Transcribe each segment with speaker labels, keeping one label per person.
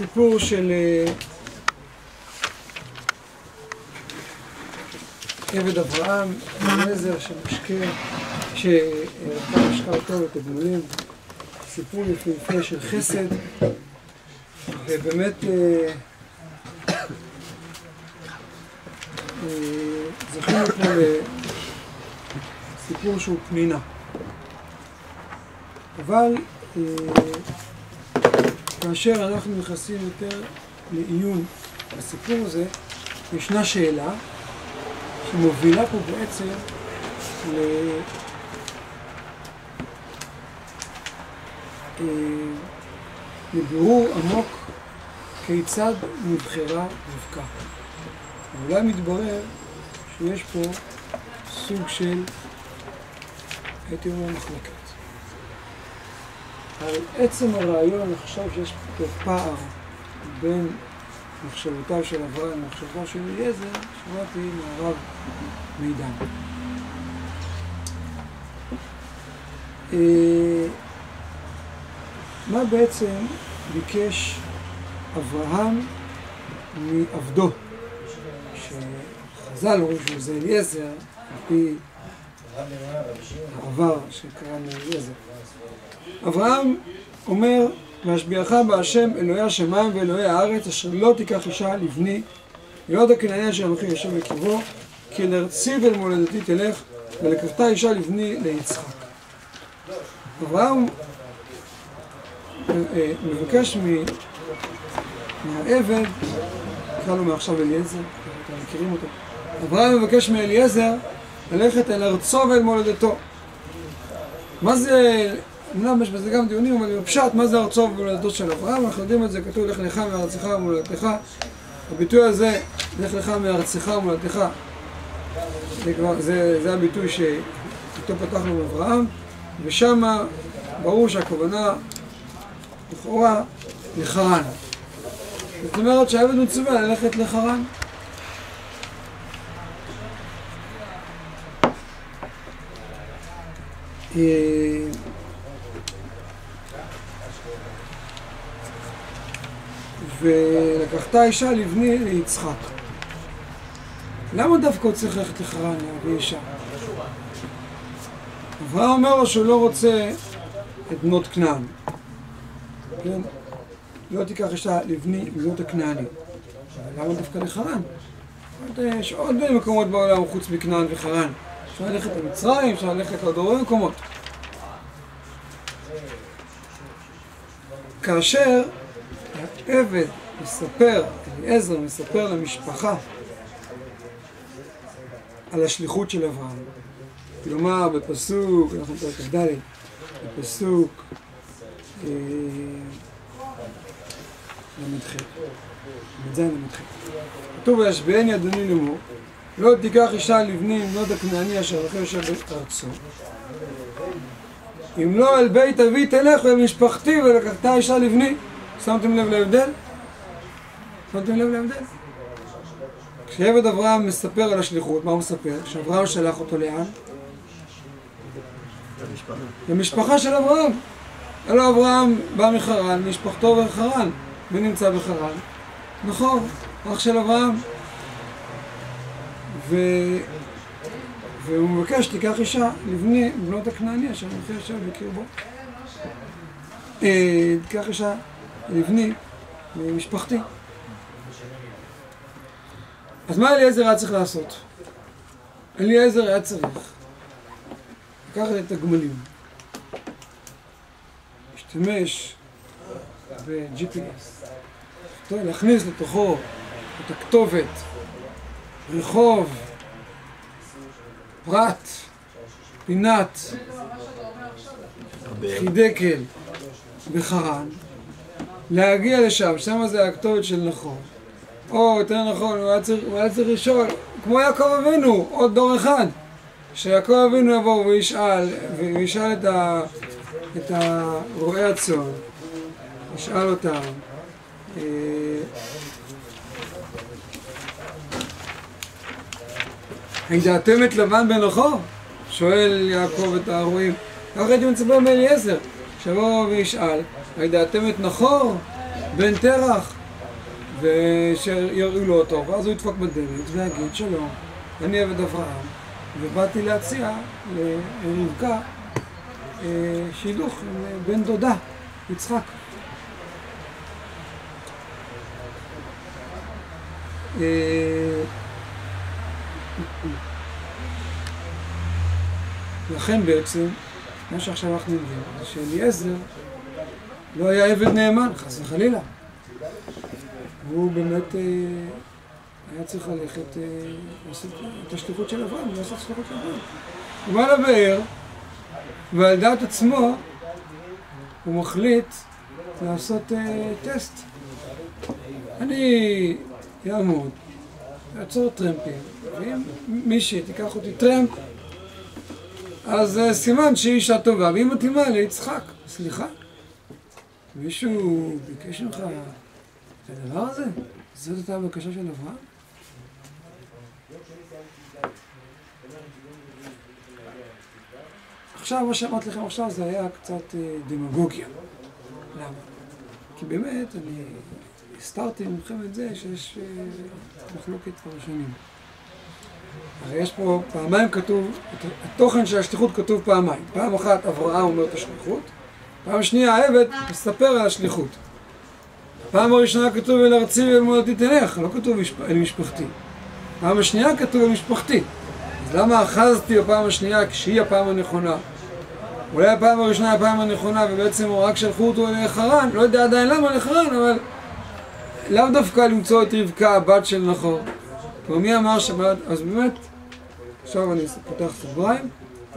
Speaker 1: סיפור של אה, עבד אברהם, אליעזר שמשקה, שרצה משקה אותו בתגמולים, סיפור יפהפה של חסד, ובאמת אה, אה, זכינו פה לסיפור שהוא פנינה. אבל כאשר אנחנו נכנסים יותר לעיון בסיפור הזה, ישנה שאלה שמובילה פה בעצם ל... אה, לבירור עמוק כיצד נבחרה רבקה. ואולי מתברר שיש פה סוג של, הייתי אומר, מחלקת. על עצם הרעיון לחשוב שיש פה פער בין מחשבותיו של אברהם למחשבותיו של אליעזר, שמעתי מהרב מידן. אה, מה בעצם ביקש אברהם מעבדו, שחז"ל אומרים שזה אליעזר, על פי העבר שקראנו אליעזר. אברהם אומר, והשביעך בהשם אלוהי השמיים ואלוהי הארץ, אשר לא תיקח אישה לבני, ולא תקנעני אשר אנוכי יושב בקרבו, כי לארצי ולמולדתי תלך, ולקחת אישה לבני ליצחק. אברהם אה, מבקש מהעבד, נקרא לו מעכשיו אליעזר, אתם מכירים אותו, אברהם מבקש מאליעזר ללכת אל ארצו ואל מולדתו. מה זה אמנם יש בזה גם דיונים, אבל בפשט, מה זה ארצו ומולדתו של אברהם? אנחנו יודעים את זה, כתוב לך לך מארצך ומולדתך. הביטוי הזה, לך לך מארצך ומולדתך, זה, זה, זה הביטוי שאיתו פתחנו באברהם, ושם ברור שהכוונה, לכאורה, לחרן. זאת אומרת שהעבד מצווה ללכת לחרן. אה, ולקחת אישה לבני ליצחק. למה דווקא הוא צריך ללכת לחרן להביא אישה? אברהם אומר לו שהוא לא רוצה את בנות כנען. כן? לא תיקח אישה לבני בנות הכנעני. למה דווקא לחרן? יש עוד מקומות בעולם חוץ מכנען וחרן. אפשר ללכת למצרים, אפשר ללכת לעוד הרבה מקומות. כאשר העבד מספר, אליעזר מספר למשפחה על השליחות של אברהם. כלומר, בפסוק, אנחנו בפרק כ"ד, בפסוק אה, ל"ח, ל"ז ל"ח. כתוב וישביעני אדוני לאמור, לא תיקח אישה לבני אם לא הכנעני אשר לכם יושב בארצו. אם לא אל בית אבי תלך ואל משפחתי ולקחת אישה לבני. שמתם לב להבדל? שמתם לב להבדל? כשעבד אברהם מספר על השליחות, מה הוא מספר? שאברהם שלח אותו לאן? למשפחה של אברהם. הלוא אברהם בא מחרן, משפחתו בחרן. מי נמצא בחרן? נכון, אח של אברהם. ו... והוא מבקש, תיקח אישה לבני בנות הכנעני אשר נוכל יושב בקרבו. אה, תיקח אישה לבני ממשפחתי. אז מה אליעזר היה צריך לעשות? אליעזר היה צריך לקחת את הגמלים, להשתמש ב-GPS, להכניס לתוכו את הכתובת, רחוב, פרט, פינת, חידקל בחרן, להגיע לשם, שם זה הכתובת של נכון. או יותר נכון, הוא היה צריך, הוא היה צריך לשאול, כמו יעקב אבינו, עוד דור אחד. שיעקב אבינו יבוא וישאל, וישאל את, ה, את רועי הצאן, ישאל אותם. אה, דעתם את לבן בן לכו? שואל יעקב את הרועים. ככה הייתי מצפה מאליעזר, שיבוא וישאל, הידעתם את נחור בן תרח, ושיראו לו אותו, ואז הוא ידפוק בדלת ויגיד שלום, אני עבד אברהם, ובאתי להציע לרבקה אה, שידוך עם בן דודה, יצחק. אה, לכן בעצם, מה שעכשיו אנחנו יודעים, זה שאליעזר לא היה עבד נאמן, חס וחלילה. הוא באמת אה, היה צריך ללכת אה, לעשות את השליחות של אברהם, לעשות שליחות של אברהם. הוא בא לבאר, ועל דעת עצמו הוא מחליט לעשות אה, טסט. אני אעמוד, אעצור טרמפים, ואם מישהי תיקח אותי טרמפ, אז סימן שהיא אישה טובה, והיא מתאימה ליצחק. סליחה? מישהו ביקש ממך את הדבר הזה? זאת הייתה הבקשה של אברהם? עכשיו, מה שאמרתי לכם עכשיו זה היה קצת אה, דמגוגיה. למה? כי באמת, אני הסתרתי ממכם את זה שיש אה, מחלוקת פרשנים. הרי יש פה, פעמיים כתוב, התוכן של השליחות כתוב פעמיים. פעם אחת אברהם אומר את השליחות, פעם שנייה העבד מספר על השליחות. פעם הראשונה כתוב אל ארצי ואל מולדתי תלך, לא כתוב אל משפחתי. פעם השנייה כתוב אל משפחתי. אז למה אחזתי בפעם השנייה כשהיא הפעם הנכונה? אולי הפעם הראשונה הפעם הנכונה ובעצם רק שלחו אותו לחרן, לא יודע עדיין למה לחרן, אבל לאו דווקא למצוא את רבקה הבת של נחור. כלומר מי אמר שבת, אז באמת, עכשיו אני פותח סוגריים,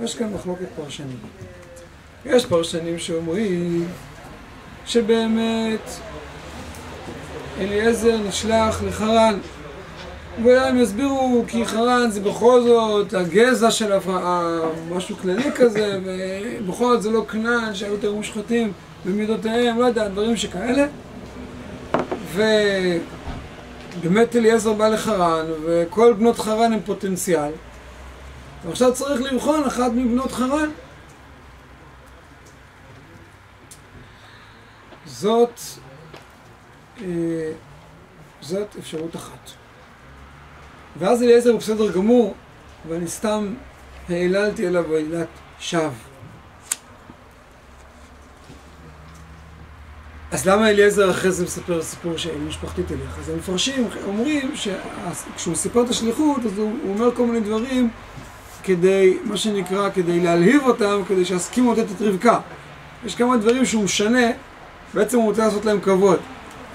Speaker 1: יש כאן מחלוקת פרשנים. יש פרשנים שאומרים שבאמת אליעזר נשלח לחרן. ואולי הם יסבירו כי חרן זה בכל זאת הגזע של אברהם, משהו כללי כזה, ובכל זאת זה לא כנען שהיו יותר מושחתים במידותיהם, לא יודע, דברים שכאלה. ובאמת אליעזר בא לחרן, וכל בנות חרן הם פוטנציאל. ועכשיו צריך לבחון אחת מבנות חרן. זאת, אה, זאת אפשרות אחת. ואז אליעזר הוא בסדר גמור, ואני סתם העללתי עליו עלילת שווא. אז למה אליעזר אחרי זה מספר סיפור של משפחתית אליך? אז המפרשים אומרים שכשהוא סיפר את השליחות, אז הוא, הוא אומר כל מיני דברים כדי, מה שנקרא, כדי להלהיב אותם, כדי שיסכימו לתת את רבקה. יש כמה דברים שהוא משנה, בעצם הוא רוצה לעשות להם כבוד.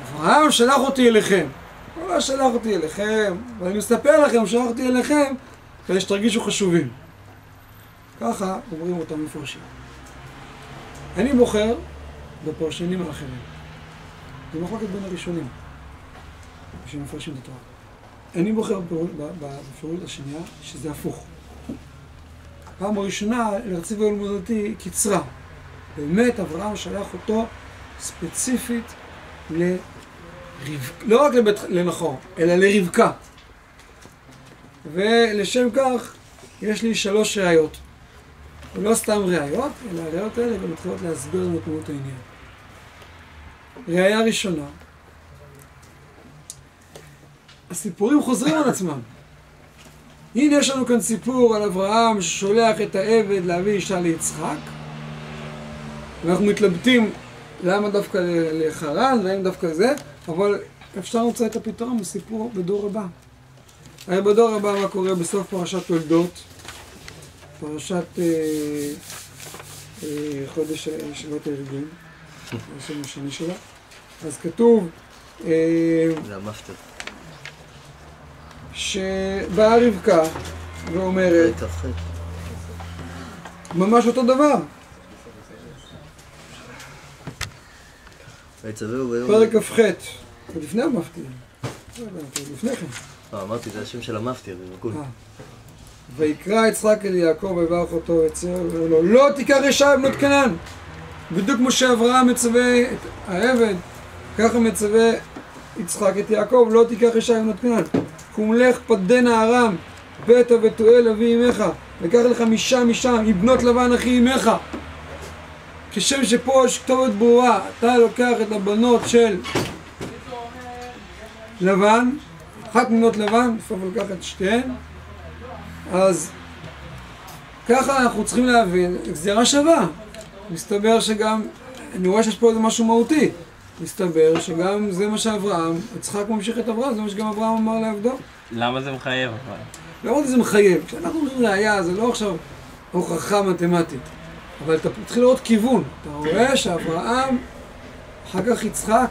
Speaker 1: אברהם שלח אותי אליכם. הוא לא שלח אותי אליכם, ואני מספר לכם, שלח אותי אליכם, כדי שתרגישו חשובים. ככה אומרים אותם מפרשים. אני בוחר בפרשנים האחרים. זה מחלוקת בין הראשונים, שמפרשים את התורה. אני בוחר בפירוט השנייה, שזה הפוך. פעם הראשונה, לרצי ולמודתי, קיצרה. באמת, אברהם שלח אותו ספציפית ל... לא רק לבית, לנחור, אלא לרבקה. ולשם כך יש לי שלוש ראיות. ולא סתם ראיות, אלא הראיות האלה גם מתחילות להסביר לנו את מהות העניין. ראיה ראשונה, הסיפורים חוזרים על עצמם. הנה יש לנו כאן סיפור על אברהם ששולח את העבד להביא אישה ליצחק ואנחנו מתלבטים למה דווקא לחרן והאם דווקא זה אבל אפשר למצוא את הפתרון בסיפור בדור הבא. הרי בדור הבא מה קורה בסוף פרשת תולדות, פרשת אה, אה, חודש ישיבת הארגון, השם השני שלה, אז כתוב אה, שבאה רבקה ואומרת ממש אותו דבר. פרק כ"ח, לפני המפטיר. לפני כן.
Speaker 2: לא, אמרתי, זה השם של המפטיר, זה נקוד. אה.
Speaker 1: ויקרא יצחק אל יעקב ויברך אותו ואומר לו לא תיקח ישר בנות כנען בדיוק כמו שאברהם מצווה את העבד ככה מצווה יצחק את יעקב לא תיקח ישר בנות כנען קום לך פדנה ארם ביתה ותואל אבי אמך וקח לך משם משם מבנות לבן אחי אמך כשם שפה יש כתובת ברורה, אתה לוקח את הבנות של לבן, אחת מבנות לבן, בסוף לקח את שתיהן, אז ככה אנחנו צריכים להבין, גזירה שווה. מסתבר שגם, אני רואה שיש פה איזה משהו מהותי. מסתבר שגם זה מה שאברהם, יצחק ממשיך את אברהם, זה מה שגם אברהם אמר לעבדו.
Speaker 3: למה זה מחייב אבל?
Speaker 1: לא אמרתי שזה מחייב. כשאנחנו אומרים ראייה, זה לא עכשיו הוכחה מתמטית. אבל אתה מתחיל לראות כיוון. אתה רואה שאברהם, אחר כך יצחק,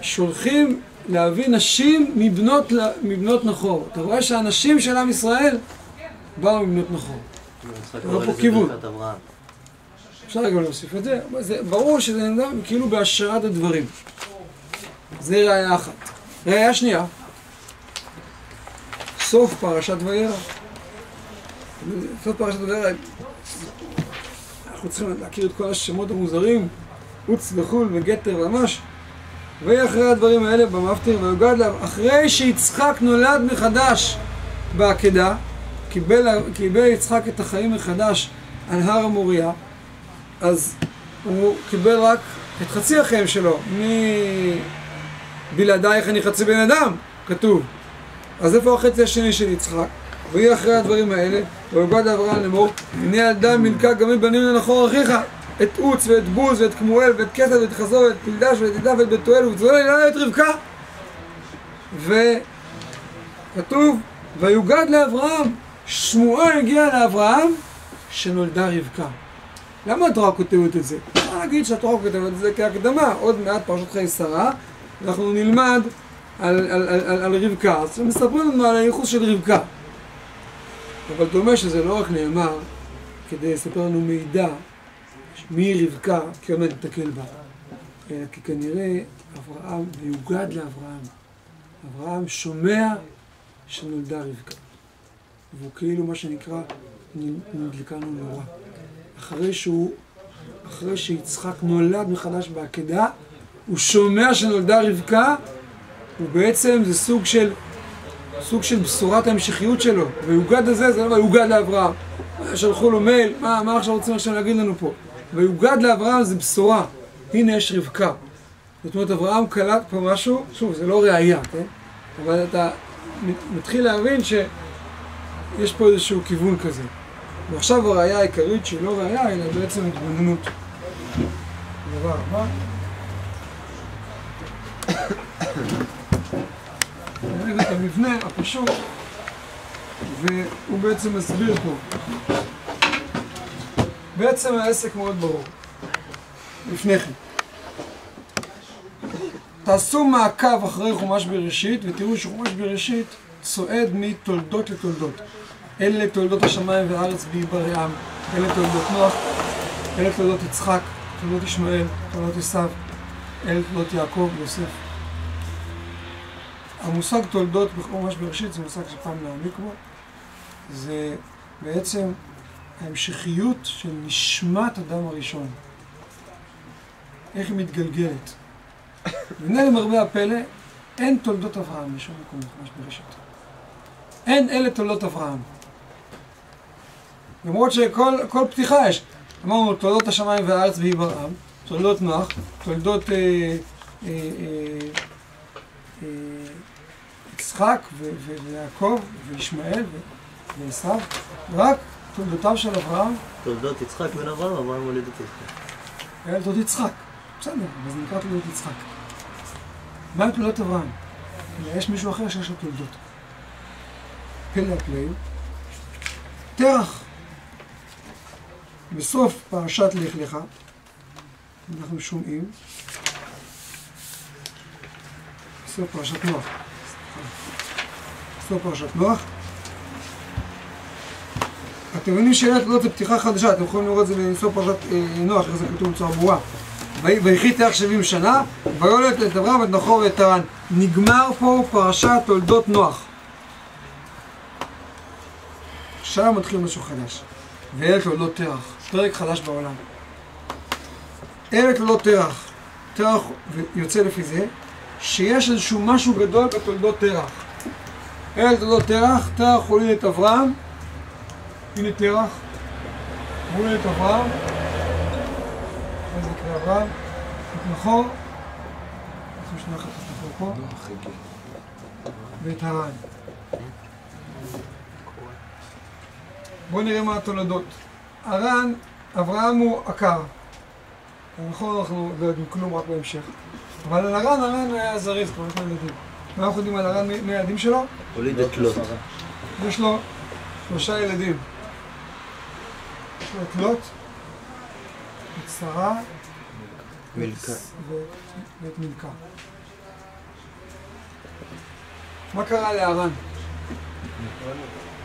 Speaker 1: שולחים להביא נשים מבנות, מבנות נחור. אתה רואה שהנשים של עם ישראל באו מבנות נחור. לא
Speaker 2: קורא
Speaker 1: פה כיוון. אפשר גם להוסיף את זה, זה ברור שזה נדע כאילו בהשארת הדברים. זה ראייה אחת. ראייה שנייה, סוף פרשת וירא. סוף פרשת וירא, אנחנו צריכים להכיר את כל השמות המוזרים, עוץ וחול וגתר ממש. ויהי אחרי הדברים האלה במפטיר ויוגד לה, אחרי שיצחק נולד מחדש בעקדה, קיבל, קיבל יצחק את החיים מחדש על הר המוריה, אז הוא קיבל רק את חצי החיים שלו, מבלעדייך אני חצי בן אדם, כתוב. אז איפה החצי השני של יצחק? ויהי אחרי הדברים האלה, ויוגד לאברהם לאמור, הנה ילדה מלכה גם מבנים לנחור אחיך, את עוץ ואת בוז ואת כמואל ואת כסד ואת חזור ואת פלדש ואת עדה ואת בתואל ובצלול אלילה את רבקה. וכתוב, ויוגד לאברהם, שמועה הגיעה לאברהם, שנולדה רבקה. למה התורה כותבת את זה? אפשר להגיד שהתורה כותבת את זה כהקדמה, עוד מעט פרשת חיי שרה, אנחנו נלמד על, על, על, על, על רבקה, אז מספרים לנו על הייחוס של רבקה. אבל דומה שזה לא רק נאמר כדי לספר לנו מידע מי רבקה, כי עוד מעט בה, אלא כי כנראה אברהם, ויוגד לאברהם. אברהם שומע שנולדה רבקה. והוא כאילו מה שנקרא, נדלקה לו נורה. אחרי שהוא, אחרי שיצחק נולד מחדש בעקדה, הוא שומע שנולדה רבקה, ובעצם זה סוג של, סוג של בשורת ההמשכיות שלו. ויוגד הזה, זה לא ויוגד לאברהם. שלחו לו מייל, מה, מה עכשיו רוצים עכשיו להגיד לנו פה? ויוגד לאברהם זה בשורה. הנה יש רבקה. זאת אומרת, אברהם קלט פה משהו, שוב, זה לא ראייה, כן? אבל אתה מתחיל להבין שיש פה איזשהו כיוון כזה. ועכשיו הראייה העיקרית שהיא לא ראייה, אלא בעצם התבוננות. דבר הבא. נראה את המבנה הפשוט, והוא בעצם מסביר פה. בעצם העסק מאוד ברור. לפני כן. תעשו מעקב אחרי חומש בראשית, ותראו שחומש בראשית צועד מתולדות לתולדות. אלה תולדות השמיים והארץ בהיברעם, אלה תולדות נוח, אלה תולדות יצחק, תולדות ישמעאל, תולדות עשיו, אלה תולדות יעקב ויוסף. המושג תולדות בחומש בראשית זה מושג שפעם נעמיק בו, זה בעצם ההמשכיות של נשמת אדם הראשון. איך היא מתגלגלת. והנה למרבה הפלא, אין תולדות אברהם בשום מקום בחומש בראשית. אין אלה תולדות אברהם. למרות שכל כל פתיחה יש. אמרנו תולדות השמיים והארץ בהיברעם, תולדות נוח, תולדות אה, אה, אה, אה, יצחק ויעקב וישמעאל ועשיו, רק תולדותיו של אברהם,
Speaker 2: תולדות יצחק בן אברהם, אברהם הוליד את יצחק.
Speaker 1: היה תולדות יצחק. בסדר, אבל זה נקרא תולדות יצחק. מה עם תולדות אברהם? יש מישהו אחר שיש לו תולדות. פלא הפלאים. תרח. בסוף פרשת לך לך, אנחנו שומעים, בסוף פרשת נוח, בסוף פרשת נוח, אתם מבינים שאלה תולדות זה פתיחה חדשה, אתם יכולים לראות את זה בסוף פרשת אה, נוח, איך זה כתוב בצורה ברורה. ויחי תרח שבעים שנה, ויולד את אברהם ואת נחור ואת טרן. נגמר פה פרשת תולדות נוח. עכשיו מתחיל משהו חדש. ואלה תולדות תרח, פרק חדש בעולם. אלה תולדות תרח. תרח יוצא לפי זה, שיש איזשהו משהו גדול בתולדות תרח. אלה תולדות תרח, תרח הוליד את אברהם, הנה תרח, הוליד את אברהם, מה זה נקרא אברהם? את נחור, פה, ואת הר"ן. בואו נראה מה התולדות. הר"ן, אברהם הוא עקר. נכון, אנחנו לא יודעים כלום רק בהמשך. אבל על הר"ן, הר"ן היה זריז, כבר יש לו ילדים. מה אנחנו יודעים על הר"ן מי הילדים שלו?
Speaker 2: הוליד את לוט.
Speaker 1: יש לו שלושה ילדים. יש לו את לוט, את שרה,
Speaker 2: מילכה.
Speaker 1: ו- ואת מילכה. מה קרה להרן?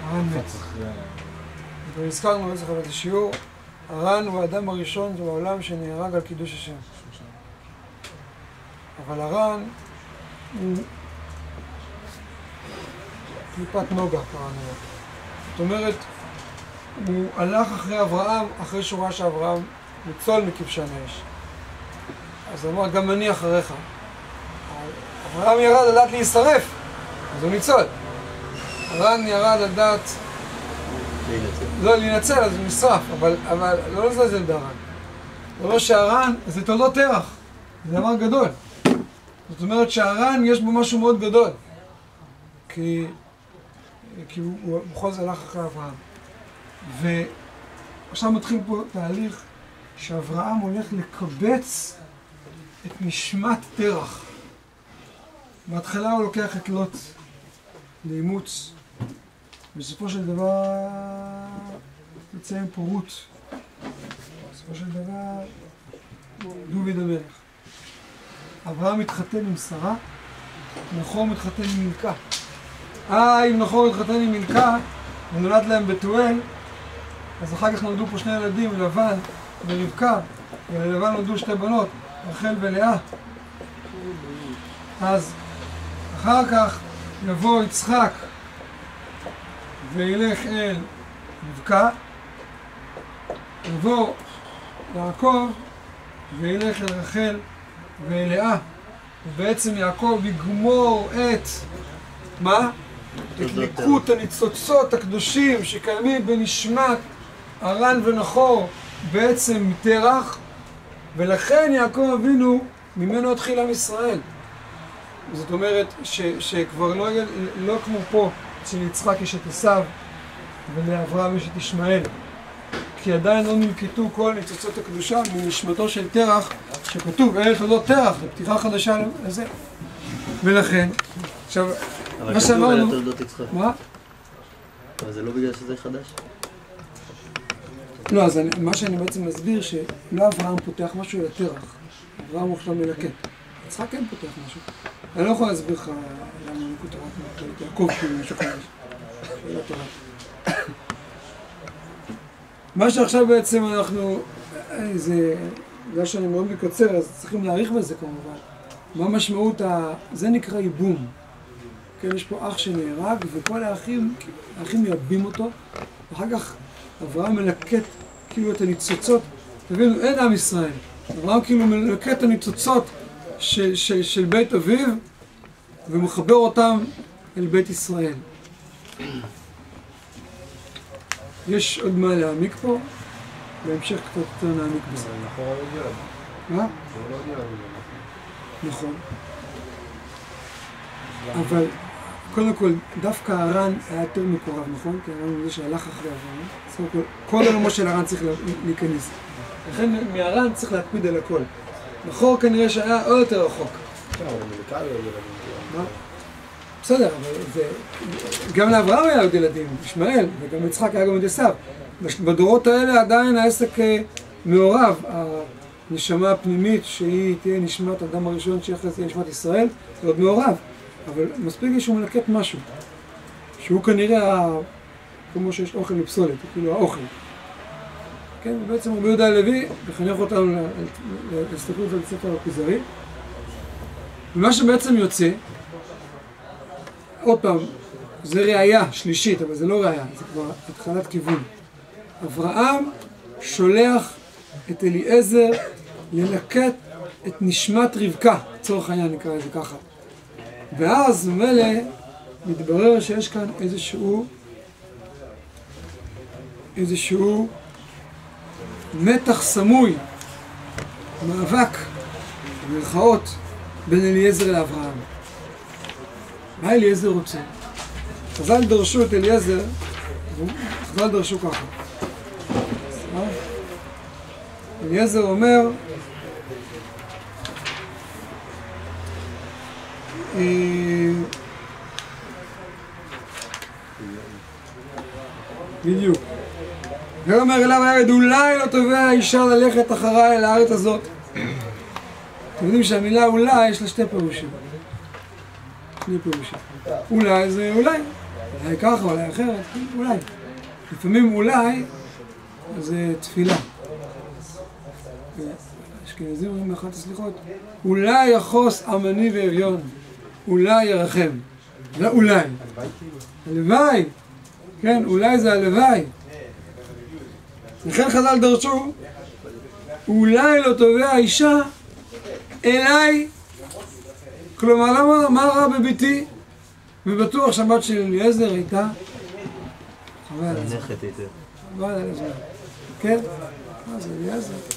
Speaker 1: הרן מת. והזכרנו, לא זוכר באיזה שיעור, הרן הוא האדם הראשון בעולם שנהרג על קידוש השם. אבל הרן הוא קליפת נוגה קראנו לו. זאת אומרת, הוא הלך אחרי אברהם, אחרי שהוא ראה שאברהם ניצול מכבשן האש. אז הוא אמר, גם אני אחריך. אברהם ירד לדעת להישרף, אז הוא ניצול. הרן ירד לדעת
Speaker 2: להינצל.
Speaker 1: לא להינצל, אז הוא נשרף, אבל, אבל לא לזלזל בהרן. זה לא שהרן, זה תולדות תרח, זה דבר גדול. זאת אומרת שהרן יש בו משהו מאוד גדול. כי, כי הוא, בכל זאת הלך אחרי אברהם. ועכשיו מתחיל פה תהליך שאברהם הולך לקבץ את נשמת תרח. בהתחלה הוא לוקח את לוט לאימוץ. בסופו של דבר יוצא עם פה רות. בסופו של דבר דוד המלך. אברהם מתחתן עם שרה, נחור מתחתן עם מילכה. אה, אם נחור מתחתן עם מילכה, ונולד להם בתואל, אז אחר כך נולדו פה שני ילדים, לבן ורבקה, וללבן נולדו שתי בנות, רחל ולאה. אז אחר כך יבוא יצחק וילך אל רבקה, יבוא יעקב וילך אל רחל ואל לאה. ובעצם יעקב יגמור את, מה? את ליקוט הניצוצות הקדושים שקיימים בנשמת ארן ונחור בעצם מתרח, ולכן יעקב אבינו, ממנו התחיל עם ישראל. זאת אומרת ש, שכבר לא, לא כמו פה, שליצחק יש את עשיו ולאברהם יש את ישמעאל. כי עדיין לא נלקטו כל ניצוצות הקדושה מנשמתו של תרח, שכתוב ערך לדות תרח, זו פתיחה חדשה לזה. ולכן, עכשיו, מה שאמרנו. מה?
Speaker 2: אבל זה לא בגלל שזה חדש?
Speaker 1: לא, אז אני, מה שאני בעצם מסביר, שלא אברהם פותח משהו אלא תרח. אברהם הוא עכשיו מלקט. יצחק כן פותח משהו. אני לא יכול להסביר לך למה אני כותב רק את יעקב כאילו משהו חדש. שאלה טובה. מה שעכשיו בעצם אנחנו, אה, זה, בגלל שאני מאוד מקצר, אז צריכים להעריך בזה כמובן. מה משמעות ה... זה נקרא ייבום. כן, יש פה אח שנהרג, וכל האחים, האחים מייבאים אותו, ואחר כך אברהם מלקט כאילו את הניצוצות. תבינו, אין עם ישראל. אברהם כאילו מלקט את הניצוצות של, של, של בית אביו, ומחבר אותם אל בית ישראל. יש עוד מה להעמיק פה, בהמשך קצת נעמיק בזה.
Speaker 3: נכון.
Speaker 1: מה?
Speaker 3: לא.
Speaker 1: נכון. אבל קודם כל, דווקא הר"ן היה יותר מקורב, נכון? כי הר"ן הוא זה שהלך אחרי אברהם. אז קודם כל, כל עולמו של הר"ן צריך לה- להיכנס. לכן מהר"ן צריך להקפיד על הכל. נחור כנראה שהיה עוד יותר רחוק.
Speaker 3: כן, לא?
Speaker 1: בסדר, אבל זה... גם לאברהם היה עוד ילדים, ישמעאל, וגם יצחק היה גם עוד עשיו. בדורות האלה עדיין העסק אה, מעורב. הנשמה הפנימית, שהיא תהיה נשמת האדם הראשון זה תהיה נשמת ישראל, זה עוד מעורב. אבל מספיק לי שהוא מלקט משהו. שהוא כנראה, ה- כמו שיש אוכל מפסולת, הוא כאילו האוכל. כן, ובעצם רבי יהודה הלוי מחנך אותנו להסתכלות על ספר הכוזרי. ומה שבעצם יוצא, עוד פעם, זה ראייה שלישית, אבל זה לא ראייה, זה כבר התחלת כיוון. אברהם שולח את אליעזר ללקט את נשמת רבקה, לצורך העניין נקרא לזה ככה. ואז ממילא מתברר שיש כאן איזשהו איזשהו מתח סמוי, מאבק, במרכאות, בין אליעזר לאברהם. מה אליעזר רוצה? חז"ל דרשו את אליעזר, חז"ל דרשו ככה. אה? אליעזר אומר, אה, בדיוק. ויאמר אליו הירד, אולי לא תובע האישה ללכת אחריי אל הארץ הזאת. אתם יודעים שהמילה אולי יש לה שתי פירושים. שני פירושים. אולי זה אולי. אולי ככה, אולי אחרת, אולי. לפעמים אולי זה תפילה. אשכנזים אומרים באחת הסליחות, אולי יחוס עמני ואביון, אולי ירחם. זה אולי. הלוואי. כן, אולי זה הלוואי. לכן חז"ל דרשו, אולי לא תובע אישה אליי. כלומר, למה, מה רע בביתי? ובטוח שהבת של אליעזר הייתה חבל. חבל על הזמן. כן? מה זה אליעזר?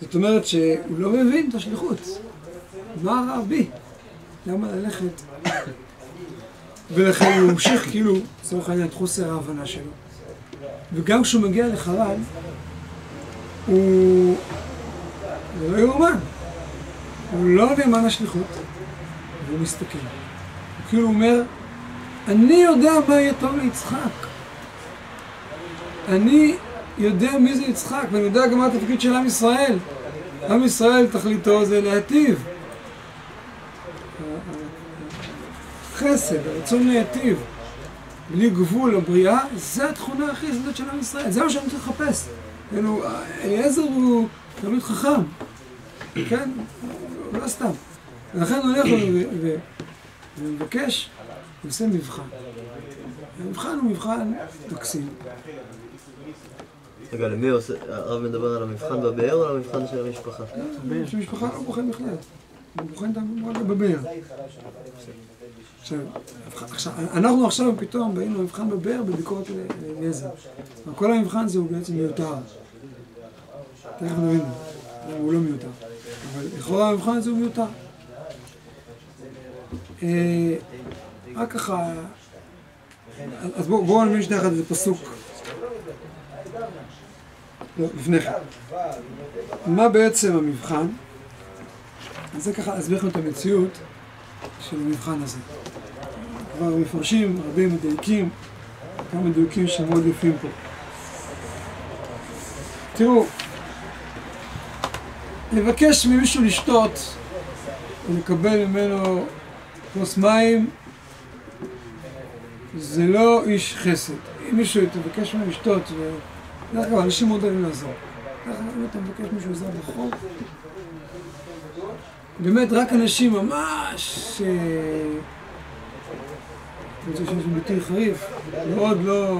Speaker 1: זאת אומרת שהוא לא מבין את השליחות. מה רע בי? למה ללכת? ולכן הוא ממשיך כאילו, לצורך העניין, את חוסר ההבנה שלו. וגם כשהוא מגיע לחרן, הוא... לא יאומן. הוא לא נאמן לשליחות, והוא מסתכל. הוא כאילו אומר, אני יודע מה יהיה טוב ליצחק. אני יודע מי זה יצחק, ואני יודע גם מה התפקיד של עם ישראל. עם ישראל תכליתו זה להיטיב. חסד, הרצון להיטיב, בלי גבול הבריאה, זה התכונה הכי יסודית של עם ישראל, זה מה שאני צריך לחפש. כאילו, אליעזר הוא תלמיד חכם, כן? לא סתם. ולכן הוא הולך ומבקש, הוא עושה מבחן. המבחן הוא מבחן מקסים.
Speaker 2: רגע, למי עושה... הרב מדבר על המבחן בבאר או על המבחן של המשפחה?
Speaker 1: שמשפחה לא בוחן בכלל, הוא בוחן המבחן בבאר. עכשיו, אנחנו עכשיו פתאום באים למבחן בבאר בביקורת אליעזר. כל המבחן הזה הוא בעצם מיותר. תכף נבין, הוא לא מיותר. אבל לכאורה המבחן הזה הוא מיותר. אה, רק ככה, אז בואו נבין שנייה אחת איזה פסוק. לא, לפני כן. מה בעצם המבחן? אז זה ככה להסביר לכם את המציאות של המבחן הזה. כבר מפרשים, רבים מדייקים, כמה מדויקים שמאוד יפים פה. תראו, לבקש ממישהו לשתות ולקבל ממנו כוס מים זה לא איש חסד. אם מישהו תבקש ממנו לשתות, ודרך אגב, אנשים מאוד אוהבים לעזור. דרך אגב, אם אתה מבקש מישהו עזר ברחוב, באמת רק אנשים ממש... אה, אני רוצה שיש ביטוי חריף, מאוד לא...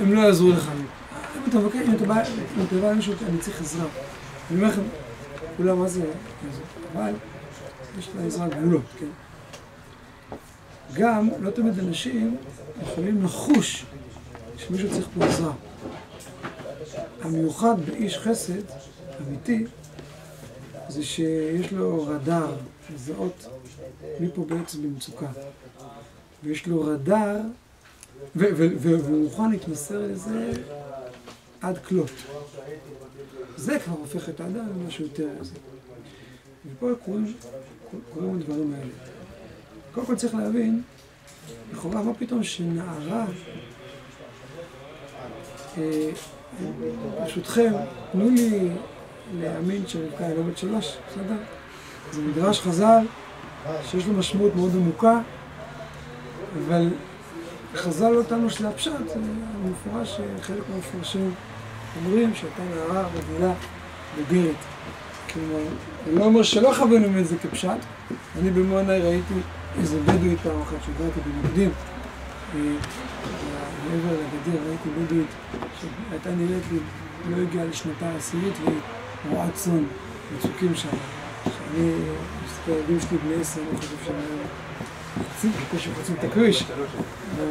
Speaker 1: הם לא יעזרו לך. אם אתה מבקש, אם אתה בא, למישהו, אני צריך עזרה. אני אומר לכם, כולם מה זה עזרה? אבל יש לעזרה גבולות, כן? גם, לא תמיד אנשים יכולים לחוש שמישהו צריך פה עזרה. המיוחד באיש חסד, אמיתי, זה שיש לו רדאר, לזהות מי פה בעצם במצוקה. ויש לו רדאר, והוא מוכן להתמסר לזה עד כלות. זה כבר הופך את האדם למשהו יותר מזה. ופה קורים, קורים הדברים האלה. קודם כל צריך להבין, לכאורה, מה פתאום שנערה, ברשותכם, תנו לי להאמין שרבקה היא לא בת שלוש, בסדר? זה מדרש חז"ל שיש לו משמעות מאוד עמוקה, אבל חז"ל לא טענו שזה הפשט, זה מפורש שחלק מהמפרשים אומרים שהייתה נערה רגילה בוגרת. כלומר, אני לא אומר שלא חווינו את זה כפשט, אני במו עיניי ראיתי איזה בדואית פעם אחת שהגעתי בנגדים, אה, מעבר לגדר ראיתי בדואית שהייתה נראית לי, לא הגיעה לשנתה העשירית והיא רועה צאן, מצוקים שם. שאני מסתכל, הילדים שלי בני עשר, אני חושב שהם חוצים, בקושי חוצים את הכביש. אבל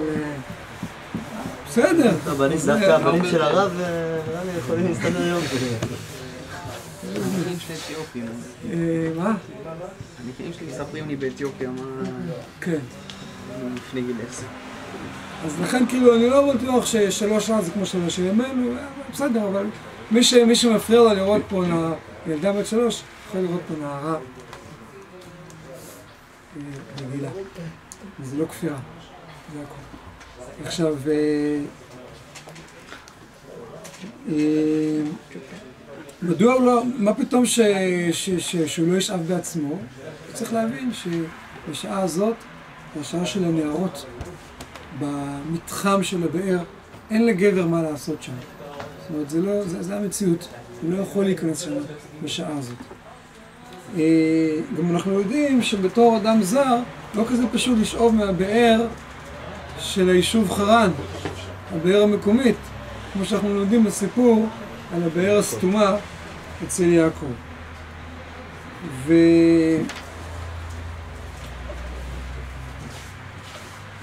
Speaker 1: בסדר.
Speaker 2: טוב, אני
Speaker 1: זה-
Speaker 2: דווקא הבנים של הרב, אה, נראה לי יכולים להסתדר יום.
Speaker 1: מה?
Speaker 4: הנכדים שלי מספרים לי באתיופיה מה...
Speaker 1: כן.
Speaker 4: לפני גיל עשר.
Speaker 1: אז לכן כאילו אני לא בטוח ששלוש שעה זה כמו שלוש של ימינו, בסדר, אבל מי, ש, מי שמפריע לו לראות פה ילדה בת שלוש, יכול לראות פה נערה אה, רגילה. זה לא כפירה, זה הכול. עכשיו, אה, אה, מדוע הוא לא, מה פתאום ש, ש, ש, שהוא לא ישאב בעצמו? צריך להבין שבשעה הזאת, בשעה של הנערות, במתחם של הבאר, אין לגבר מה לעשות שם. זאת אומרת, זה לא, זה, זה המציאות, הוא לא יכול להיכנס שם בשעה הזאת. אה, גם אנחנו יודעים שבתור אדם זר, לא כזה פשוט לשאוב מהבאר של היישוב חרן, הבאר המקומית, כמו שאנחנו לומדים בסיפור על הבאר הסתומה אצל יעקב. ו...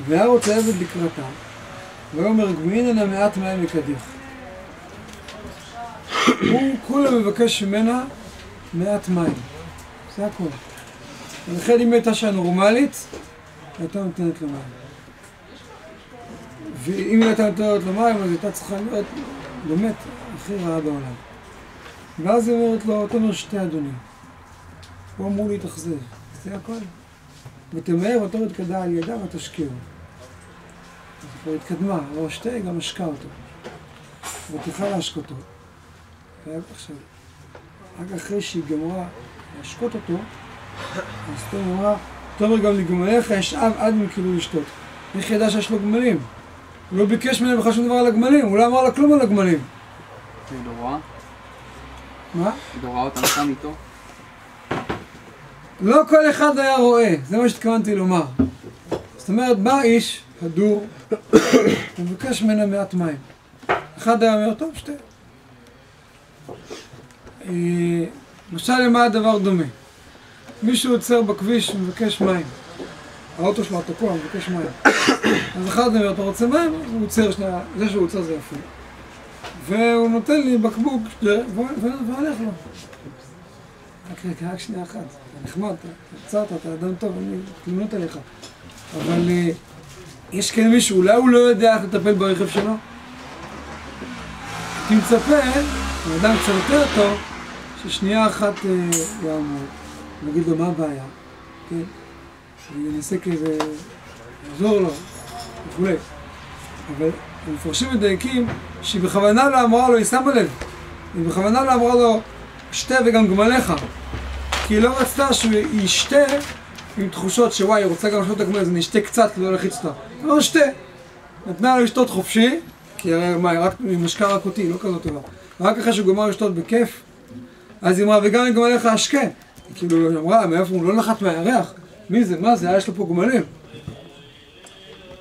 Speaker 1: והיה רוצה עבד לקראתה, ויאמר גמין נא מעט מים מקדיך. הוא כולה מבקש ממנה מעט מים, זה הכל. ולכן אם הייתה שעה נורמלית, הייתה נותנת לו מים. ואם הייתה נותנת לו מים, אז הייתה צריכה להיות באמת הכי רעה בעולם. ואז היא אומרת לו, תאמר שתי אדוני. הוא אמור להתאכזב, זה הכל. ותמהר ותורד כדה על ידה ותשקיעו. אז היא כבר התקדמה, לא שתה, גם השקה אותו. ותוכל להשקותו. ועכשיו, רק אחרי שהיא גמרה להשקות אותו, אז תומר אמרה, תומר גם לגמליך ישאב עד מכאילו לשתות. איך ידע שיש לו גמלים? הוא לא ביקש ממנה בכלל שום דבר על הגמלים, הוא לא אמר לה כלום על הגמלים.
Speaker 4: היא לא רואה?
Speaker 1: מה?
Speaker 4: היא לא רואה אותם שם איתו?
Speaker 1: לא כל אחד היה רואה, זה מה שהתכוונתי לומר. זאת אומרת, בא איש, הדור, ומבקש ממנה מעט מים. אחד היה אומר, טוב, שתה. אה, משל למה הדבר דומה? מישהו עוצר בכביש ומבקש מים. האוטו שלו תקוע, מבקש מים. אז אחד אומר, אתה רוצה מים? הוא עוצר שנייה, זה שהוא עוצר זה יפה. והוא נותן לי בקבוק, והולך לו. רק רגע, רק שנייה אחת. נחמד, אתה אתה אדם טוב, אני תלונות עליך. אבל אה, יש כאן מישהו, אולי הוא לא יודע איך לטפל ברכב שלו? הייתי מצפה, לאדם קצת יותר טוב, ששנייה אחת אה, יעמוד, נגיד לו מה הבעיה, כן? וינסה כזה, לעזור לו, וכולי. אבל המפרשים מדייקים שהיא בכוונה לא אמרה לו, היא שמה לב, היא בכוונה לא אמרה לו, שתה וגם גמליך. כי היא לא רצתה שהוא ישתה עם תחושות שוואי, היא רוצה גם לשתות את הגמל, אז אני אשתה קצת, לא להלחיץ אותה. לא שתה. נתנה לו לשתות חופשי, כי הרי מה, רק, משקה רק אותי, לא כזאת טובה. רק אחרי שהוא גמר לשתות בכיף, אז היא אמרה, וגם עם גמליך אשקה. היא כאילו אמרה, מאיפה הוא לא נחת מהירח? מי זה? מה זה? יש לו פה גמלים.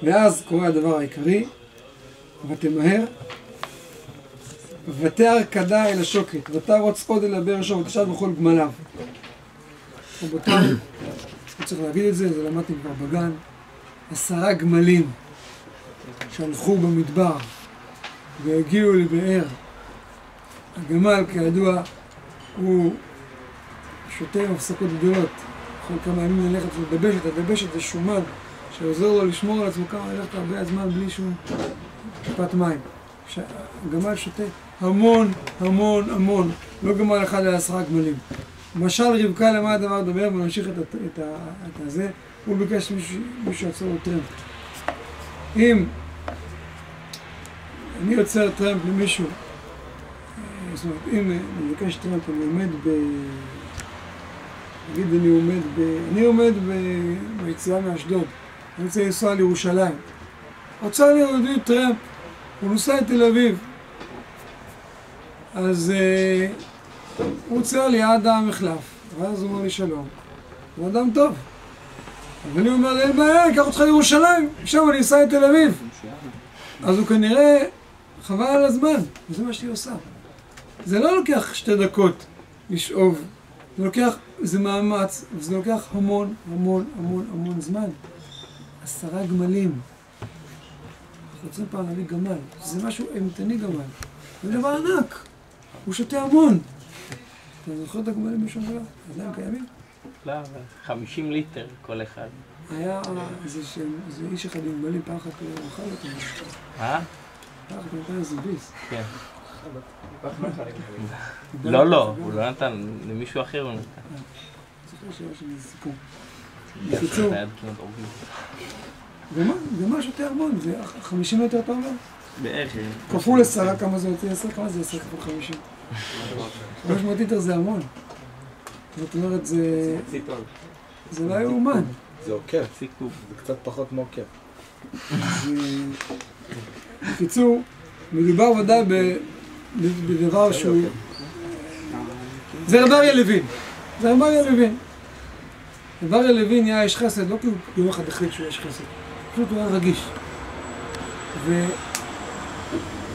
Speaker 1: ואז קורה הדבר העיקרי, ותמהר, ותער כדה אל השוקת, ותרוץ עוד אל הבאר שור, ותשאל בכל גמליו. רבותיי, לא צריך להגיד את זה, זה למדתי כבר בגן. עשרה גמלים שהלכו במדבר והגיעו לבאר. הגמל, כידוע, הוא שותה עם הפסקות גדולות. יכול כמה ימים ללכת לדבשת, הדבשת זה שומן שעוזר לו לשמור על עצמו כמה ללכת הרבה זמן בלי שום טיפת מים. הגמל שותה המון, המון, המון. לא גמל אחד אלא עשרה גמלים. משל רבקה למה הדבר דובר ונמשיך את, את, ה- את הזה. הוא ביקש מישהו יעצור לו טרמפ. אם אני עוצר טרמפ למישהו, זאת אומרת, אם אני מבקש טרמפ, אני עומד ב... נגיד אני עומד ב... אני עומד ב... ביציאה מאשדוד, אני רוצה לנסוע לירושלים. רוצה לי יהודי טרמפ, הוא נוסע לתל אביב. אז אה, הוא עוצר ליד המחלף, ואז הוא אומר לי שלום. הוא אדם טוב. אז אני אומר אין בעיה, אקח אותך לירושלים, משם אני אסע לתל אביב. אז הוא כנראה, חבל על הזמן, וזה מה שהיא עושה. זה לא לוקח שתי דקות לשאוב, זה לוקח, זה מאמץ, וזה לוקח המון, המון, המון, המון זמן. עשרה גמלים. רוצים פעם להביא גמל, זה משהו אימתני גמל. זה דבר ענק, הוא שותה המון. אתה זוכר את הגמלים בשומרה? עדיין קיימים?
Speaker 5: לא, 50 ליטר כל אחד.
Speaker 1: היה אה, איזה איש אחד עם גמלים, פעם אחת הוא אכל אותו.
Speaker 5: אה?
Speaker 1: פעם אחת הוא נתן איזה ביס.
Speaker 5: כן. לא, לא, הוא לא נתן, למישהו אחר הוא נתן.
Speaker 1: אה, זוכר שהיה שם איזה סיפור.
Speaker 5: כן,
Speaker 1: בקיצור. ומה שותה המון? זה 50 יותר פעמים?
Speaker 5: בערך.
Speaker 1: כפול 10, כמה זה יוצא 10? כמה זה 10 כפול 50? 300 ליטר זה המון. זאת אומרת, זה... זה לא יאומן.
Speaker 3: זה
Speaker 5: עוקר, סיכום.
Speaker 3: זה קצת פחות
Speaker 1: מעוקר. בקיצור, מדובר ודאי בדבר שהוא... כן. זה רב אריה לוין. זה רב אריה לוין. רב אריה לוין נהיה איש חסד, לא כי הוא יום אחד החליט שהוא איש חסד. פשוט הוא היה רגיש. ו...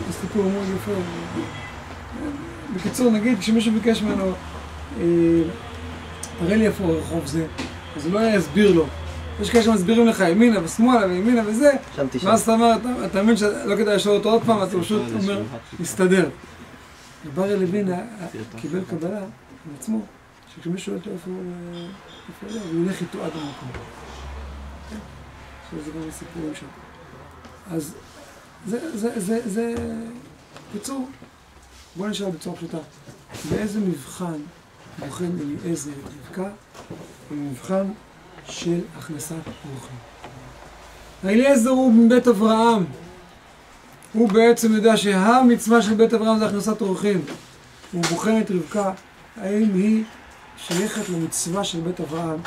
Speaker 1: והסיפור מאוד יפה. בקיצור, נגיד, כשמישהו ביקש ממנו, אה, תראה לי איפה הרחוב זה, אז הוא לא היה יסביר לו. יש כאלה שמסבירים לך ימינה ושמאלה וימינה וזה. ואז אתה אומר, אתה- מבין שלא כדאי לשאול אותו עוד פעם, אתה פשוט אומר, מסתדר. רב אריה לוין קיבל קבלה על עצמו, שכשמישהו שואל אותו איפה הוא הוא, ילך איתו עד המקום. זה גם הסיפורים שם. אז זה, זה, זה, זה, בקיצור, בוא נשאל בצורה פשוטה. באיזה מבחן בוחן אליעזר את רבקה? במבחן של הכנסת אורחים. אליעזר הוא מבית אברהם. הוא בעצם יודע שהמצווה של בית אברהם זה הכנסת אורחים. הוא בוחן את רבקה, האם היא שייכת למצווה של בית אברהם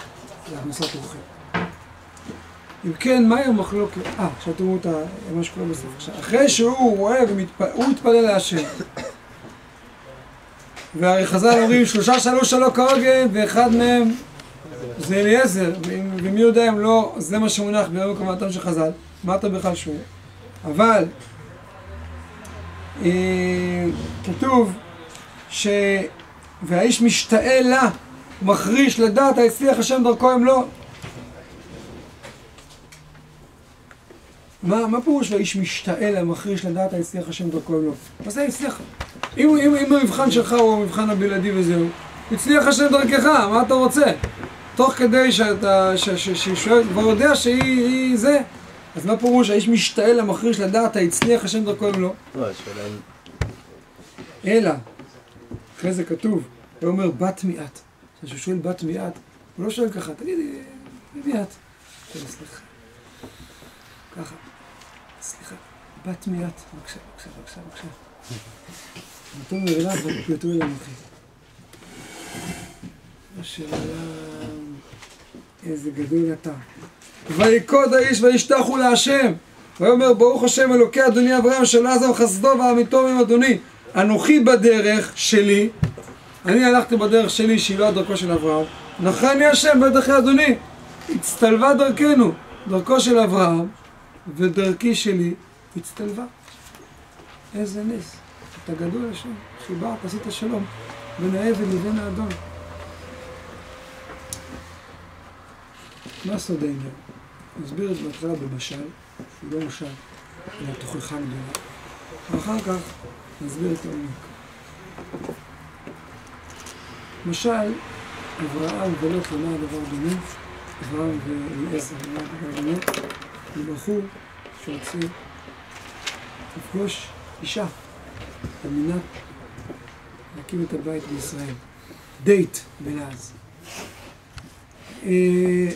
Speaker 1: להכנסת אורחים. אם כן, מהי המחלוקת? אה, עכשיו תראו את מה שקורה בסוף. עכשיו, אחרי שהוא רואה והוא מתפלל להשם. והרי חז"ל אומרים שלושה שאלו שלא כהוגן ואחד מהם זה אליעזר, ומי יודע אם לא, זה מה שמונח ביום קבלתם של חז"ל, מה אתה בכלל שואל? אבל אה, כתוב ש... והאיש משתאה לה, מחריש לדעת היצליח השם דרכו אם לא. מה, מה פירוש והאיש משתאה לה, מחריש לדעת היצליח השם דרכו אם לא? מה זה הצליח? אם, אם, אם המבחן שלך הוא המבחן הבלעדי וזהו, הצליח השם דרכך, מה אתה רוצה? תוך כדי שאתה, ש- ש- שהיא שואלת, כבר יודע שהיא היא זה. אז מה פירוש האיש משתאה למחריש לדעת הצליח השם דרכו אם לא?
Speaker 2: לא, השאלה.
Speaker 1: אלא, אחרי זה כתוב, הוא אומר בת מיעט. כשהוא שואל בת מיעט, הוא לא שואל ככה, תגידי, מי את? שואל, סליחה. ככה, סליחה, בת מיעט, בבקשה, בבקשה, בבקשה, בבקשה. ותאמר אליו ופלטו אל אנוכי. אשר העולם, איזה גדול אתה. ויקוד האיש וישתחו להשם. ויאמר ברוך השם אלוקי אדוני אברהם שלא עזב חסדו ואמיתו עם אדוני. אנוכי בדרך שלי, אני הלכתי בדרך שלי שהיא לא הדרכו של אברהם. נחני השם בדרכי אדוני. הצטלבה דרכנו, דרכו של אברהם ודרכי שלי הצטלבה. איזה נס. אתה גדול השם, חיברת, עשית שלום בין העבד לבין האדון. מה סוד העניין? נסביר את זה בהתחלה במשל, שהוא לא משל, אלא תוכחה גדולה. ואחר כך נסביר את העומק. משל, אברהם ולוט למה הדבר דומה? אברהם ואליעזר למה הדבר דומה? לבחור שרוצה לפגוש אישה על מנת להקים את הבית בישראל. דייט בלעז. אה,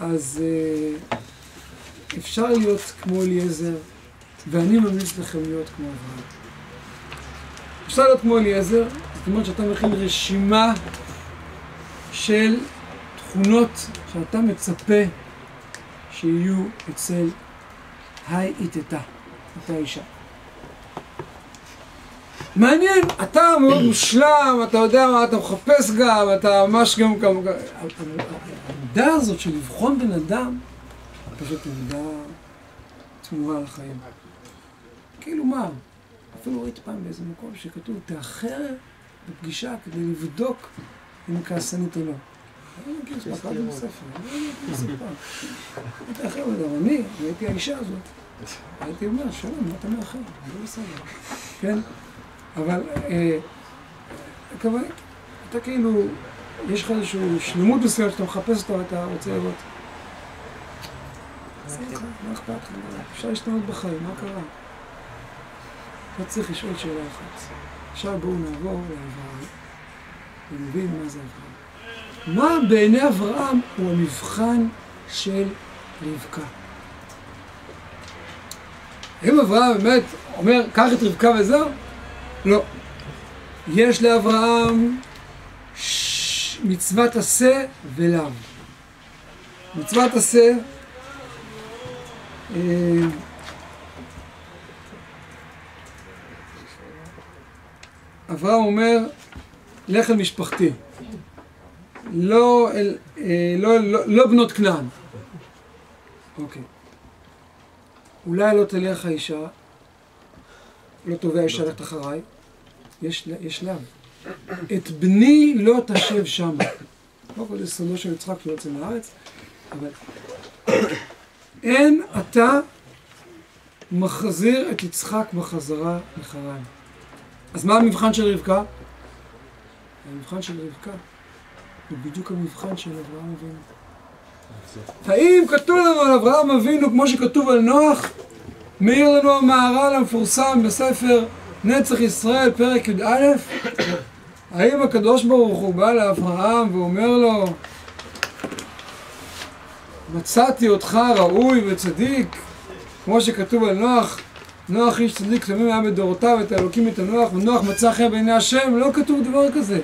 Speaker 1: אז אה, אפשר להיות כמו אליעזר, ואני ממליץ לכם להיות כמו אברהם. אפשר להיות כמו אליעזר, זאת אומרת שאתה מכין רשימה של תכונות שאתה מצפה שיהיו אצל היי איתתה, אותה אישה. מעניין, אתה מאוד מושלם, אתה יודע מה אתה מחפש גם, אתה ממש גם כמה... העמדה הזאת של לבחון בן אדם, פשוט עמדה תמורה לחיים. כאילו מה? אפילו ראיתי פעם באיזה מקום שכתוב, תאחר בפגישה כדי לבדוק אם כעסנית או לא. אני לא קראתי בספר, אני לא אני, הייתי האישה הזאת, הייתי אומר, שלום, מה אתה מאחר? זה בסדר, כן? אבל, אה, הכוונה, אתה כאילו, יש לך איזושהי שלמות מסוימת שאתה מחפש אותה ואתה רוצה לראות. מה אכפת לך? אפשר להשתנות בחיים, מה קרה? לא צריך לשאול שאלה אחת. עכשיו בואו נעבור לאברהם ונבין מה זה אברהם. מה בעיני אברהם הוא המבחן של רבקה? האם אברהם באמת אומר, קח את רבקה וזהו? לא. יש לאברהם ש... מצוות עשה ולאו. מצוות עשה אה, אברהם אומר, לך אל משפחתי. לא, אל, אה, לא, לא, לא בנות כנען. אוקיי. אולי לא תלך האישה, לא תובע אישה ללכת אחריי, יש, יש לאו. את בני לא תשב שמה. לא כל יסודו של יצחק לא יוצא מהארץ, אבל אין אתה מחזיר את יצחק בחזרה לחרן. אז מה המבחן של רבקה? המבחן של רבקה הוא בדיוק המבחן של אברהם אבינו. האם כתוב לנו על אברהם אבינו כמו שכתוב על נוח? מעיר לנו המהר"ל המפורסם בספר נצח ישראל, פרק י"א? האם הקדוש ברוך הוא בא לאברהם ואומר לו מצאתי אותך ראוי וצדיק כמו שכתוב על נוח נוח איש צדיק תמים היה בדורותיו את האלוקים את הנוח ונוח מצא חן בעיני השם לא כתוב דבר כזה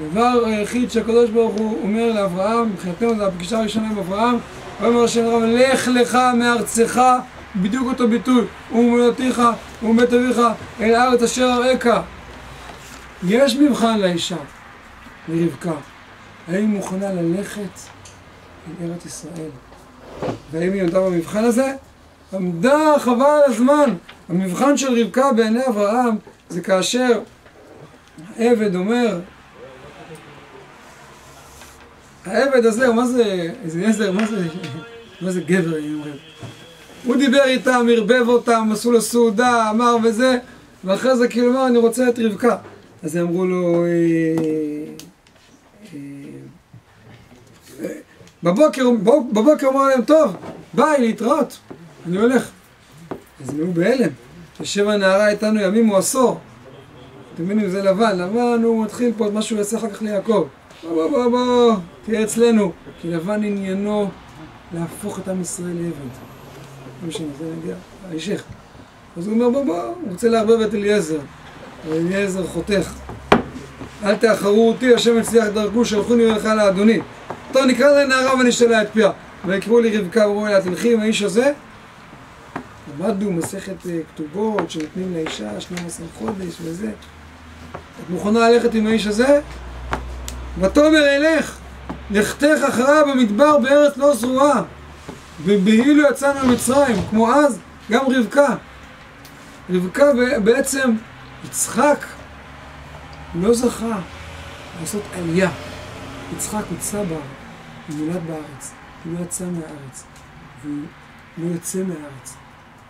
Speaker 1: הדבר היחיד שהקדוש ברוך הוא אומר לאברהם מבחינתנו זו הפגישה הראשונה עם אברהם ויאמר השם לרב לך לך מארצך בדיוק אותו ביטוי ומולדתיך ומבית אביך אל הארץ אשר אראך יש מבחן לאישה לרבקה האם היא מוכנה ללכת אל ארץ ישראל והאם היא עמדה במבחן הזה? עמדה חבל הזמן. המבחן של רבקה בעיני אברהם זה כאשר העבד אומר העבד הזה, מה זה, איזה עזר, מה זה, מה זה גבר, אני אומר. הוא דיבר איתם, ערבב אותם, עשו לו סעודה, אמר וזה, ואחרי זה כאילו אמר, אני רוצה את רבקה. אז הם אמרו לו, אה, אה, בבוקר, בבוקר אמרו להם, טוב, ביי, להתראות. אני הולך. אז הם היו בהלם. יושב הנערה איתנו ימים או עשור. אתם מבינים, זה לבן. לבן הוא מתחיל פה מה שהוא יעשה אחר כך ליעקב. בוא בוא בוא בוא, תהיה אצלנו. כי לבן עניינו להפוך את עם ישראל לעבד. לא משנה, זה נגיע. הישך. אז הוא אומר בוא בוא, הוא רוצה לערבב את אליעזר. אליעזר חותך. אל תאחרו אותי, השם יצליח דרכו, שלחוני ולך לאדוני. טוב, נקרא לנערה ונשאלה את פיה. ויקראו לי רבקה ואומרו לה, תלכי עם האיש הזה למדנו מסכת אה, כתובות שנותנים לאישה 12 חודש וזה. את מוכנה ללכת עם האיש הזה? ותאמר אלך, לכתך אחריו במדבר בארץ לא זרועה. ובהילו יצאנו ממצרים, כמו אז, גם רבקה. רבקה בעצם, יצחק לא זכה לעשות עלייה. יצחק הוצא בה, הוא נולד בארץ, הוא לא יצא מהארץ, והוא לא יוצא מהארץ.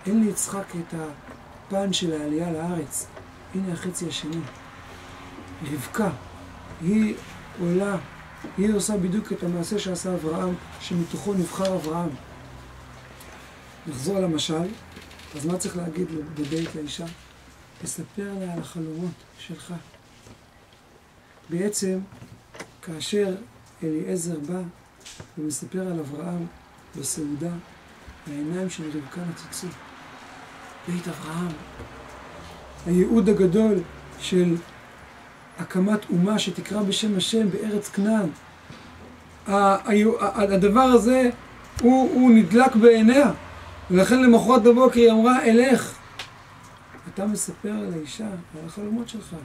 Speaker 1: אין ליצחק את הפן של העלייה לארץ. הנה החצי השני. רבקה, היא עולה, היא עושה בדיוק את המעשה שעשה אברהם, שמתוכו נבחר אברהם. נחזור למשל, אז מה צריך להגיד בבית לאישה? תספר לה על החלומות שלך. בעצם, כאשר אליעזר בא ומספר על אברהם בסעודה, העיניים של רבקה נצצו. בית אברהם, הייעוד הגדול של הקמת אומה שתקרא בשם השם בארץ כנען. הדבר הזה הוא, הוא נדלק בעיניה, ולכן למחרת בבוקר היא אמרה, אלך. אתה מספר לאישה על החלומות שלך.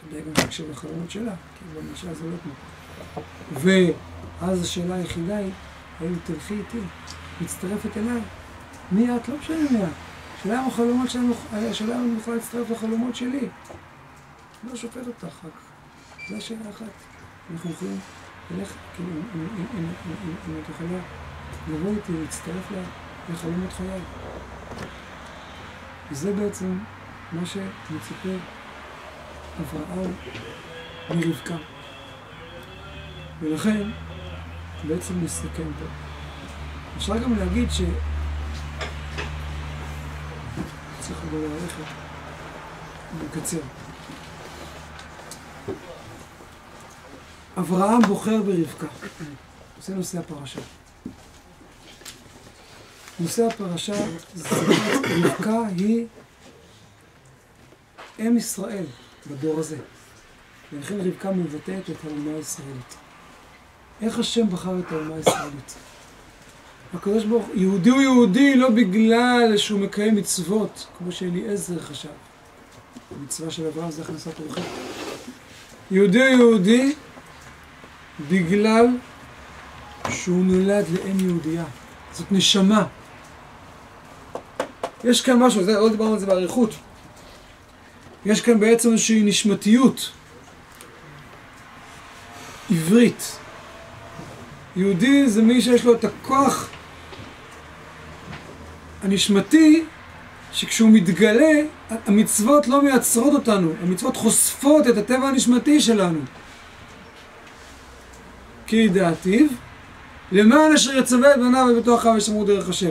Speaker 1: כדאי גם להקשיב לחלומות שלה, כי גם אישה זה לא כמו. ואז השאלה היחידה היא, האם תלכי איתי, מצטרפת אליי? מי את? לא משנה מי את. השאלה אם החלומות שלנו, השאלה אם אני יכולה להצטרף לחלומות שלי. אני לא שופט אותך, רק זו השאלה אחת. אנחנו יכולים ללכת, כאילו, אם את יכולה לבוא איתי, להצטרף לחלומות חיי. וזה בעצם מה שמצפה אברהם מרבקה. ולכן, בעצם נסתכם פה. אפשר גם להגיד ש... צריך לבוא ללכת. נקצר. אברהם בוחר ברבקה. זה נושא הפרשה. נושא הפרשה רבקה היא אם ישראל בדור הזה. ולכן רבקה מבטאת את האומה הישראלית. איך השם בחר את האומה הישראלית? הקדוש ברוך הוא, יהודי הוא יהודי לא בגלל שהוא מקיים מצוות, כמו שאליעזר חשב. המצווה של אברהם זה הכנסת אורחים. יהודי הוא יהודי בגלל שהוא נולד לאם יהודייה. זאת נשמה. יש כאן משהו, זה, לא דיברנו על זה באריכות. יש כאן בעצם איזושהי נשמתיות עברית. יהודי זה מי שיש לו את הכוח הנשמתי, שכשהוא מתגלה, המצוות לא מייצרות אותנו, המצוות חושפות את הטבע הנשמתי שלנו. כי ידעתיו, למען אשר יצווה את בניו ובתוך אחיו ישמרו דרך השם.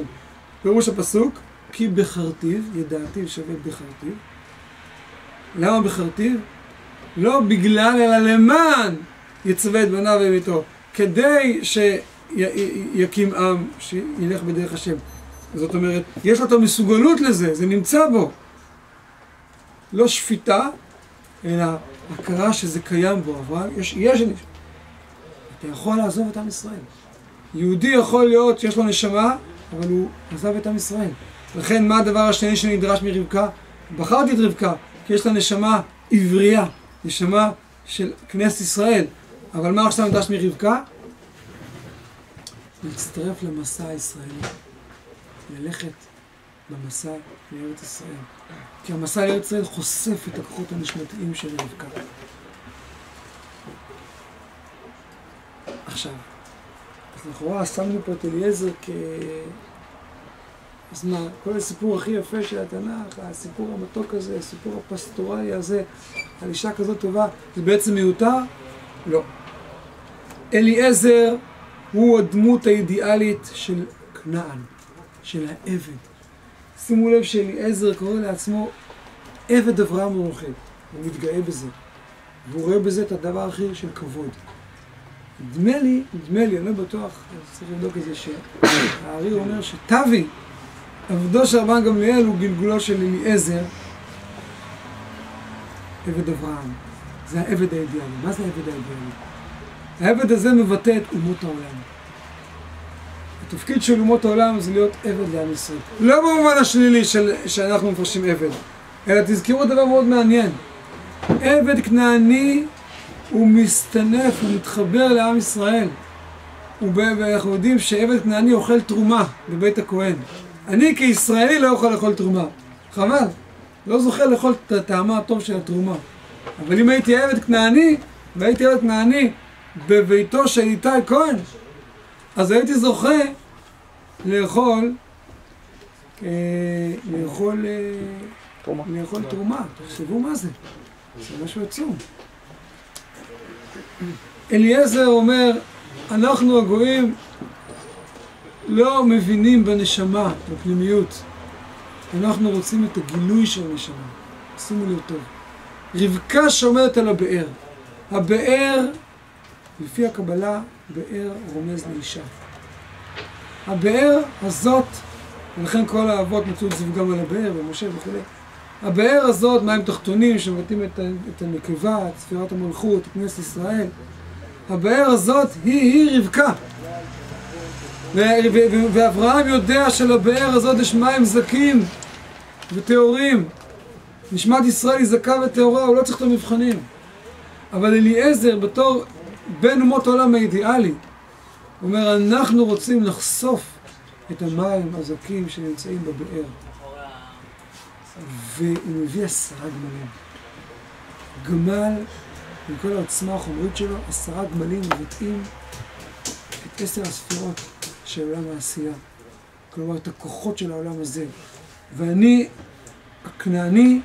Speaker 1: פירוש הפסוק, כי בחרתיו, ידעתיו שווה בחרתיו. למה בחרתיו? לא בגלל, אלא למען יצווה את בניו וביתו. כדי שיקים עם, שילך בדרך השם. זאת אומרת, יש לו את המסוגלות לזה, זה נמצא בו. לא שפיטה, אלא הכרה שזה קיים בו, אבל יש, יש, אתה יכול לעזוב את עם ישראל. יהודי יכול להיות שיש לו נשמה, אבל הוא עזב את עם ישראל. לכן מה הדבר השני שנדרש מרבקה? בחרתי את רבקה, כי יש לה נשמה עברייה, נשמה של כנסת ישראל. אבל מה עכשיו נדרש מרבקה? להצטרף למסע הישראלי. ללכת במסע לארץ ישראל. כי המסע לארץ ישראל חושף את הכוחות הנשמתיים של רבקה. עכשיו, אז לכאורה שמנו פה את אליעזר כ... אז מה, כל הסיפור הכי יפה של התנ"ך, הסיפור המתוק הזה, הסיפור הפסטורלי הזה, על אישה כזאת טובה, זה בעצם מיותר? לא. אליעזר הוא הדמות האידיאלית של כנען, של העבד. שימו לב שאליעזר קורא לעצמו עבד אברהם ורוחל, הוא מתגאה בזה, והוא רואה בזה את הדבר הכי של כבוד. נדמה לי, נדמה לי, אני לא בטוח, צריך לבדוק את זה, שהארי אומר שתבי, עבדו של רבן גמליאל הוא גלגולו של אליעזר, עבד אברהם. זה העבד האידיאלי. מה זה העבד האידיאלי? העבד הזה מבטא את אומות העולם. התפקיד של אומות העולם זה להיות עבד לעם ישראל. לא במובן השלילי של, שאנחנו מפרשים עבד, אלא תזכרו דבר מאוד מעניין. עבד כנעני הוא מסתנף, הוא מתחבר לעם ישראל. ואנחנו יודעים שעבד כנעני אוכל תרומה בבית הכהן. אני כישראלי לא יכול לאכול תרומה. חבל. לא זוכה לאכול את הטעמה הטוב של התרומה. אבל אם הייתי עבד כנעני, והייתי עבד כנעני בביתו של איתי כהן, אז הייתי זוכה לאכול, אה, לאכול, אה,
Speaker 4: תרומה.
Speaker 1: לאכול תרומה. תחשבו מה זה. זה משהו עצום. אליעזר אומר, אנחנו הגויים לא מבינים בנשמה, בפנימיות. אנחנו רוצים את הגילוי של הנשמה. שימו לב טוב. רבקה שומרת על הבאר. הבאר, לפי הקבלה, באר רומז לאישה. הבאר הזאת, ולכן כל האבות מצאו את זיווגם על הבאר, ומשה וכו'. הבאר הזאת, מים תחתונים שמבטאים את, את הנקבה, את ספירת המלכות, את כנסת ישראל. הבאר הזאת היא, היא רבקה. ואברהם יודע שלבאר הזאת יש מים זכים וטהורים. נשמת ישראל היא זכה וטהורה, הוא לא צריך את המבחנים. אבל אליעזר, בתור בן אומות העולם האידיאלי, אומר, אנחנו רוצים לחשוף את המים הזכים שנמצאים בבאר. והוא מביא עשרה גמלים. גמל, עם כל העוצמה החומרית שלו, עשרה גמלים מבטאים את עשר הספירות של עולם העשייה. כלומר, את הכוחות של העולם הזה. ואני כנעני,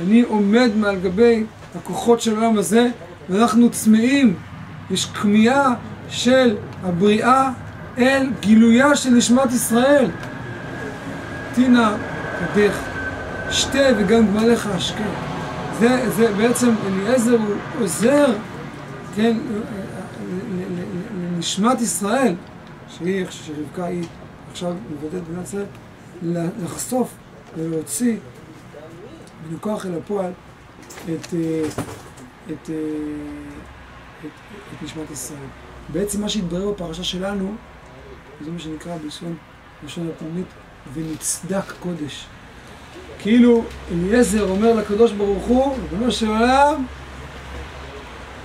Speaker 1: אני עומד מעל גבי הכוחות של העולם הזה, ואנחנו צמאים, יש כמיהה של הבריאה אל גילויה של נשמת ישראל. תינה קדך, שתה וגם גמליך אשקה. זה, זה בעצם אליעזר הוא עוזר, כן, לנשמת ישראל, שהיא, שרבקה היא עכשיו מבטאת ישראל, לחשוף ולהוציא ולכוח אל הפועל את, את, את, את, את נשמת ישראל. בעצם מה שהתברר בפרשה שלנו, זה מה שנקרא בלשון הפנימית, ונצדק קודש. כאילו אליעזר אומר לקדוש ברוך הוא, ריבונו של עולם,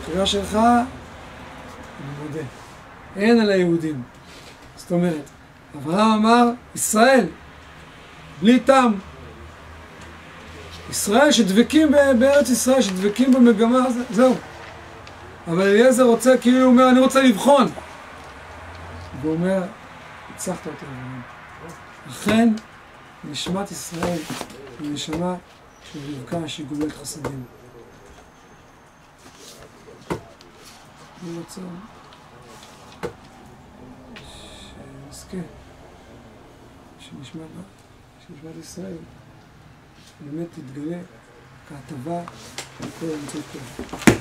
Speaker 1: בחירה שלך, אני מודה. אין על היהודים. זאת אומרת, אברהם אמר, ישראל, בלי טעם. ישראל שדבקים בארץ ישראל, שדבקים במגמה, הזאת, זהו. אבל אליעזר רוצה, כאילו הוא אומר, אני רוצה לבחון. והוא אומר, הצלחת אותי, אברהם. אכן, נשמת ישראל היא נשמה של רבקה שהיא גומלת חסדים. אני רוצה שנשמת ישראל באמת תתגלה כהטבה לכל האמצעות טוב.